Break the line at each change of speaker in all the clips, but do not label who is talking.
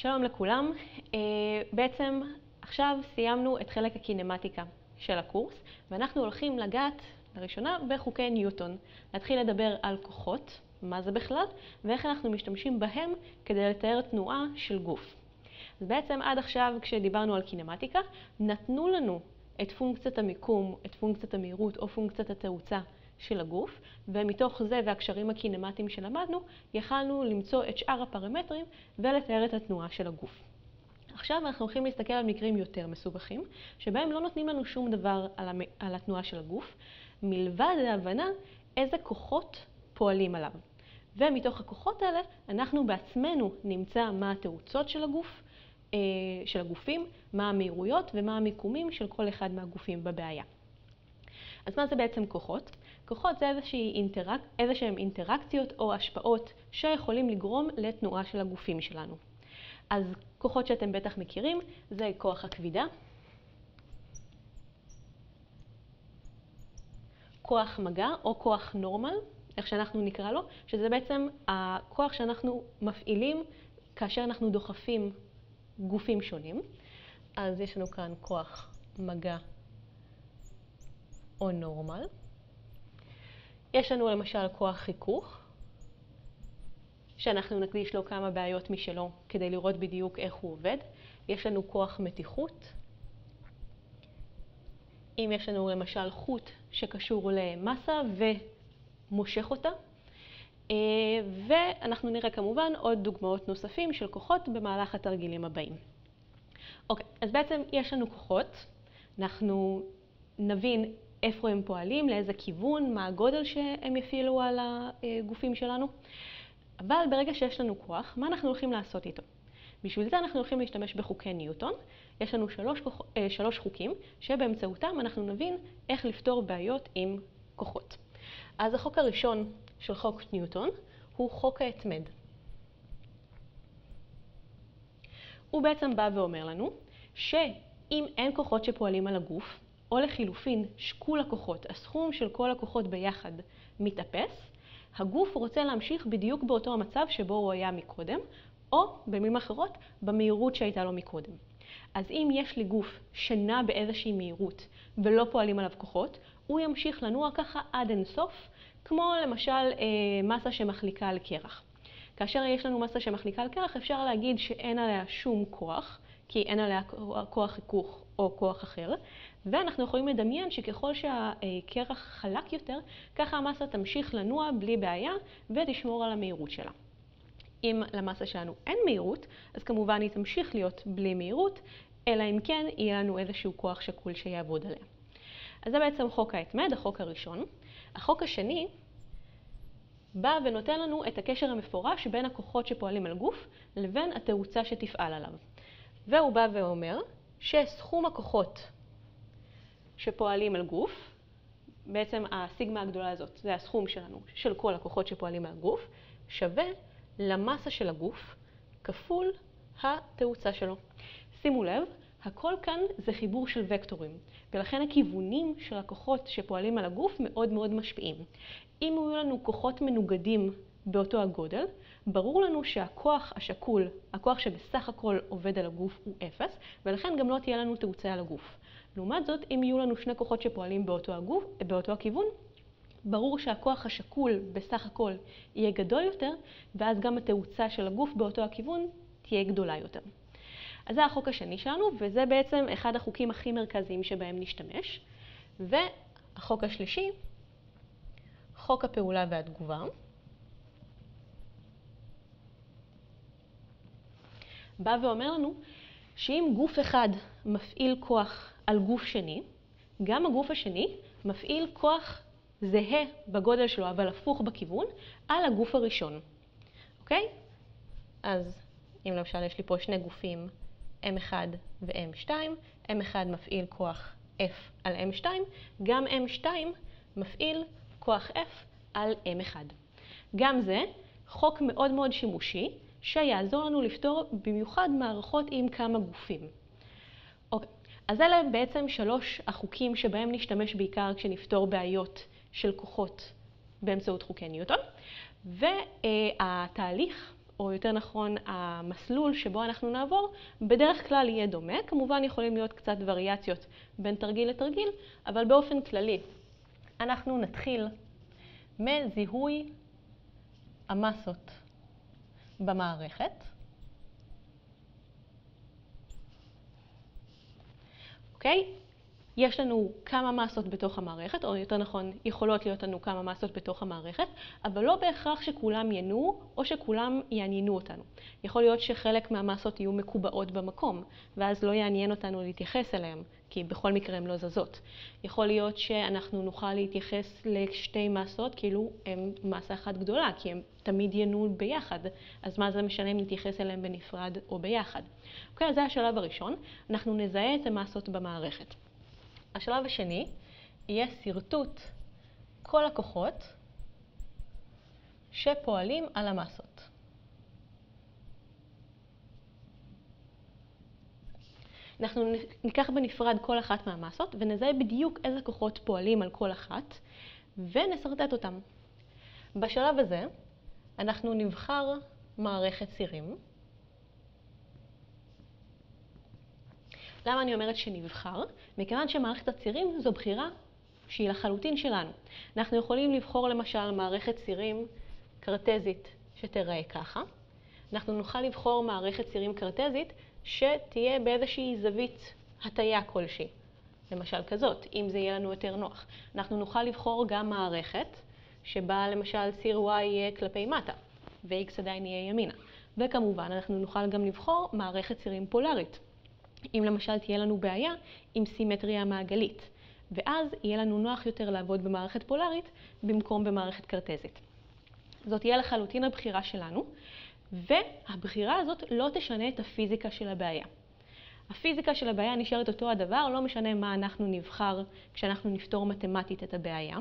שלום לכולם. אה, בעצם עכשיו סיימנו את חלק הקינמטיקה של הקורס, ואנחנו הולכים לגעת לראשונה בחוקי ניוטון. להתחיל לדבר על כוחות, מה זה בכלל, ואיך אנחנו משתמשים בהם כדי לתאר תנועה של גוף. אז בעצם עד עכשיו כשדיברנו על קינמטיקה, נתנו לנו את פונקציית המיקום, את פונקציית המהירות או פונקציית התאוצה של הגוף, ומתוך זה והקשרים הקינמטיים שלמדנו, יכלנו למצוא את שאר הפרמטרים ולתאר את התנועה של הגוף. עכשיו אנחנו הולכים להסתכל על מקרים יותר מסובכים, שבהם לא נותנים לנו שום דבר על, המ... על התנועה של הגוף, מלבד ההבנה איזה כוחות פועלים עליו. ומתוך הכוחות האלה אנחנו בעצמנו נמצא מה התאוצות של הגוף, אה, של הגופים, מה המהירויות ומה המיקומים של כל אחד מהגופים בבעיה. אז מה זה בעצם כוחות? כוחות זה אינטרק... איזה שהן אינטראקציות או השפעות שיכולים לגרום לתנועה של הגופים שלנו. אז כוחות שאתם בטח מכירים זה כוח הכבידה, כוח מגע או כוח נורמל, איך שאנחנו נקרא לו, שזה בעצם הכוח שאנחנו מפעילים כאשר אנחנו דוחפים גופים שונים. אז יש לנו כאן כוח מגע או נורמל. יש לנו למשל כוח חיכוך, שאנחנו נקדיש לו כמה בעיות משלו כדי לראות בדיוק איך הוא עובד. יש לנו כוח מתיחות. אם יש לנו למשל חוט שקשור למסה ומושך אותה. אה, ואנחנו נראה כמובן עוד דוגמאות נוספים של כוחות במהלך התרגילים הבאים. אוקיי, אז בעצם יש לנו כוחות, אנחנו נבין איפה הם פועלים, לאיזה כיוון, מה הגודל שהם יפעילו על הגופים שלנו. אבל ברגע שיש לנו כוח, מה אנחנו הולכים לעשות איתו? בשביל זה אנחנו הולכים להשתמש בחוקי ניוטון. יש לנו שלוש, כוח, אה, שלוש חוקים שבאמצעותם אנחנו נבין איך לפתור בעיות עם כוחות. אז החוק הראשון של חוק ניוטון הוא חוק ההתמד. הוא בעצם בא ואומר לנו שאם אין כוחות שפועלים על הגוף, או לחילופין שקול הכוחות, הסכום של כל הכוחות ביחד מתאפס, הגוף רוצה להמשיך בדיוק באותו המצב שבו הוא היה מקודם, או במילים אחרות, במהירות שהייתה לו מקודם. אז אם יש לי גוף שנע באיזושהי מהירות ולא פועלים עליו כוחות, הוא ימשיך לנוע ככה עד אינסוף, כמו למשל אה, מסה שמחליקה על קרח. כאשר יש לנו מסה שמחליקה על קרח, אפשר להגיד שאין עליה שום כוח, כי אין עליה כוח חיכוך או כוח אחר, ואנחנו יכולים לדמיין שככל שהקרח חלק יותר, ככה המסה תמשיך לנוע בלי בעיה ותשמור על המהירות שלה. אם למסה שלנו אין מהירות, אז כמובן היא תמשיך להיות בלי מהירות, אלא אם כן יהיה לנו איזשהו כוח שקול שיעבוד עליה. אז זה בעצם חוק ההתמד, החוק הראשון. החוק השני בא ונותן לנו את הקשר המפורש בין הכוחות שפועלים על גוף לבין התאוצה שתפעל עליו. והוא בא ואומר שסכום הכוחות שפועלים על גוף, בעצם הסיגמה הגדולה הזאת, זה הסכום שלנו, של כל הכוחות שפועלים על גוף, שווה למסה של הגוף כפול התאוצה שלו. שימו לב, הכל כאן זה חיבור של וקטורים, ולכן הכיוונים של הכוחות שפועלים על הגוף מאוד מאוד משפיעים. אם יהיו לנו כוחות מנוגדים באותו הגודל, ברור לנו שהכוח השקול, הכוח שבסך הכל עובד על הגוף הוא אפס, ולכן גם לא תהיה לנו תאוצה על הגוף. לעומת זאת, אם יהיו לנו שני כוחות שפועלים באותו, הגוף, באותו הכיוון, ברור שהכוח השקול בסך הכל יהיה גדול יותר, ואז גם התאוצה של הגוף באותו הכיוון תהיה גדולה יותר. אז זה החוק השני שלנו, וזה בעצם אחד החוקים הכי מרכזיים שבהם נשתמש. והחוק השלישי, חוק הפעולה והתגובה. בא ואומר לנו שאם גוף אחד מפעיל כוח על גוף שני, גם הגוף השני מפעיל כוח זהה בגודל שלו, אבל הפוך בכיוון, על הגוף הראשון. אוקיי? אז אם למשל יש לי פה שני גופים, M1 ו-M2, M1 מפעיל כוח F על M2, גם M2 מפעיל כוח F על M1. גם זה חוק מאוד מאוד שימושי, שיעזור לנו לפתור במיוחד מערכות עם כמה גופים. אוקיי, אז אלה בעצם שלוש החוקים שבהם נשתמש בעיקר כשנפתור בעיות של כוחות באמצעות חוקי ניוטון, והתהליך או יותר נכון, המסלול שבו אנחנו נעבור, בדרך כלל יהיה דומה. כמובן יכולים להיות קצת וריאציות בין תרגיל לתרגיל, אבל באופן כללי אנחנו נתחיל מזיהוי המסות במערכת. אוקיי? יש לנו כמה מסות בתוך המערכת, או יותר נכון, יכולות להיות לנו כמה מסות בתוך המערכת, אבל לא בהכרח שכולם ינועו או שכולם יעניינו אותנו. יכול להיות שחלק מהמסות יהיו מקובעות במקום, ואז לא יעניין אותנו להתייחס אליהן, כי בכל מקרה הן לא זזות. יכול להיות שאנחנו נוכל להתייחס לשתי מסות כאילו הן מסה אחת גדולה, כי הן תמיד ינועו ביחד, אז מה זה משנה אם נתייחס אליהן בנפרד או ביחד. אוקיי, אז זה השלב הראשון. אנחנו נזהה את המסות במערכת. השלב השני יהיה שרטוט כל הכוחות שפועלים על המסות. אנחנו ניקח בנפרד כל אחת מהמסות ונזהה בדיוק איזה כוחות פועלים על כל אחת ונסרטט אותם. בשלב הזה אנחנו נבחר מערכת צירים. למה אני אומרת שנבחר? מכיוון שמערכת הצירים זו בחירה שהיא לחלוטין שלנו. אנחנו יכולים לבחור למשל מערכת צירים קרטזית שתראה ככה. אנחנו נוכל לבחור מערכת צירים קרטזית שתהיה באיזושהי זווית הטיה כלשהי. למשל כזאת, אם זה יהיה לנו יותר נוח. אנחנו נוכל לבחור גם מערכת שבה למשל ציר y יהיה כלפי מטה ו-x עדיין יהיה ימינה. וכמובן אנחנו נוכל גם לבחור מערכת צירים פולרית. אם למשל תהיה לנו בעיה עם סימטריה מעגלית, ואז יהיה לנו נוח יותר לעבוד במערכת פולרית במקום במערכת קרטזית. זאת תהיה לחלוטין הבחירה שלנו, והבחירה הזאת לא תשנה את הפיזיקה של הבעיה. הפיזיקה של הבעיה נשארת אותו הדבר, לא משנה מה אנחנו נבחר כשאנחנו נפתור מתמטית את הבעיה.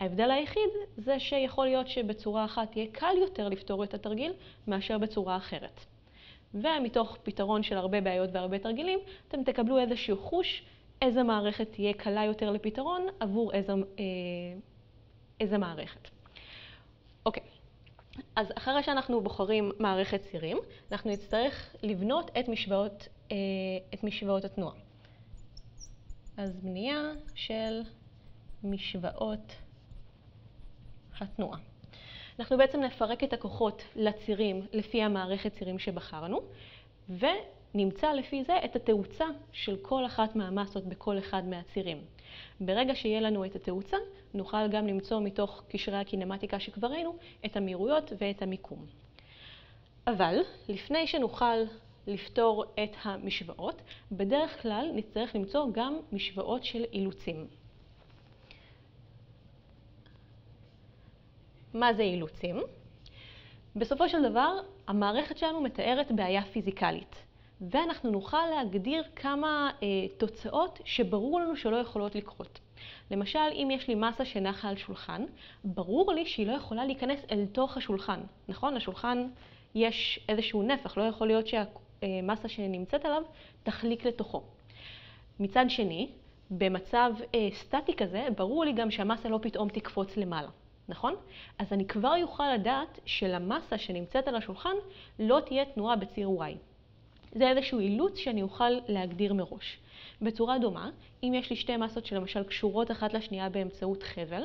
ההבדל היחיד זה שיכול להיות שבצורה אחת יהיה קל יותר לפתור את התרגיל מאשר בצורה אחרת. ומתוך פתרון של הרבה בעיות והרבה תרגילים, אתם תקבלו איזשהו חוש איזה מערכת תהיה קלה יותר לפתרון עבור איזה, אה, איזה מערכת. אוקיי, אז אחרי שאנחנו בוחרים מערכת צירים, אנחנו נצטרך לבנות את משוואות, אה, את משוואות התנועה. אז בנייה של משוואות התנועה. אנחנו בעצם נפרק את הכוחות לצירים לפי המערכת צירים שבחרנו, ונמצא לפי זה את התאוצה של כל אחת מהמסות בכל אחד מהצירים. ברגע שיהיה לנו את התאוצה, נוכל גם למצוא מתוך קשרי הקינמטיקה שכבר ראינו את המהירויות ואת המיקום. אבל לפני שנוכל לפתור את המשוואות, בדרך כלל נצטרך למצוא גם משוואות של אילוצים. מה זה אילוצים? בסופו של דבר, המערכת שלנו מתארת בעיה פיזיקלית, ואנחנו נוכל להגדיר כמה אה, תוצאות שברור לנו שלא יכולות לקרות. למשל, אם יש לי מסה שנחה על שולחן, ברור לי שהיא לא יכולה להיכנס אל תוך השולחן, נכון? לשולחן יש איזשהו נפח, לא יכול להיות שהמסה שנמצאת עליו תחליק לתוכו. מצד שני, במצב אה, סטטי כזה, ברור לי גם שהמסה לא פתאום תקפוץ למעלה. נכון? אז אני כבר יוכל לדעת שלמסה שנמצאת על השולחן לא תהיה תנועה בציר y. זה איזשהו אילוץ שאני אוכל להגדיר מראש. בצורה דומה, אם יש לי שתי מסות שלמשל קשורות אחת לשנייה באמצעות חבל,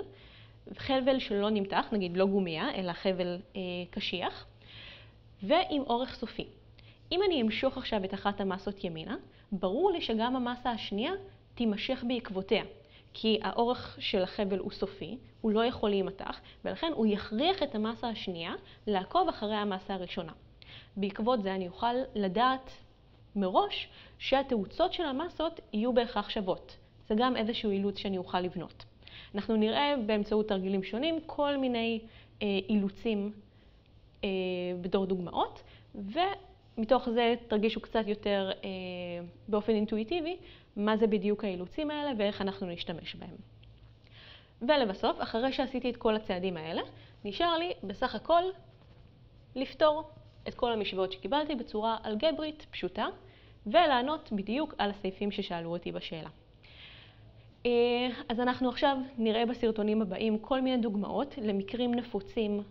חבל שלא נמתח, נגיד לא גומייה, אלא חבל אה, קשיח, ועם אורך סופי. אם אני אמשוך עכשיו את אחת המסות ימינה, ברור לי שגם המסה השנייה תימשך בעקבותיה. כי האורך של החבל הוא סופי, הוא לא יכול להימתח, ולכן הוא יכריח את המסה השנייה לעקוב אחרי המסה הראשונה. בעקבות זה אני אוכל לדעת מראש שהתאוצות של המסות יהיו בהכרח שוות. זה גם איזשהו אילוץ שאני אוכל לבנות. אנחנו נראה באמצעות תרגילים שונים כל מיני אה, אילוצים אה, בתור דוגמאות, ומתוך זה תרגישו קצת יותר אה, באופן אינטואיטיבי מה זה בדיוק האילוצים האלה ואיך אנחנו נשתמש בהם. ולבסוף, אחרי שעשיתי את כל הצעדים האלה, נשאר לי בסך הכל לפתור את כל המשוואות שקיבלתי בצורה אלגברית פשוטה, ולענות בדיוק על הסעיפים ששאלו אותי בשאלה. אה, אז אנחנו עכשיו נראה בסרטונים הבאים כל מיני דוגמאות למקרים נפוצים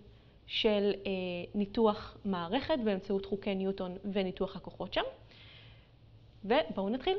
של אה, ניתוח מערכת באמצעות חוקי ניוטון וניתוח הכוחות שם. ובואו נתחיל.